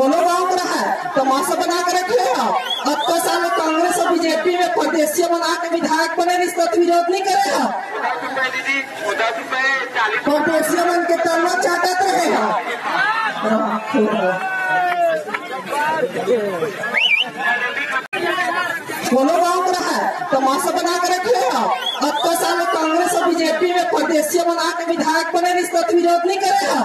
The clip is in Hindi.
गाँव का है। तमाशा बना के रखे हो अब तो साल कांग्रेस और बीजेपी में परदेसी बना के विधायक बने रिश्वत विरोध नहीं करे हो परदेसी बन के तलवा चाटत रहे हो। राखो हो। तमाशा बना के रखे हो अब तो साल कांग्रेस और बीजेपी में परदेसी बना के विधायक बने रिश्वत विरोध नहीं करे हो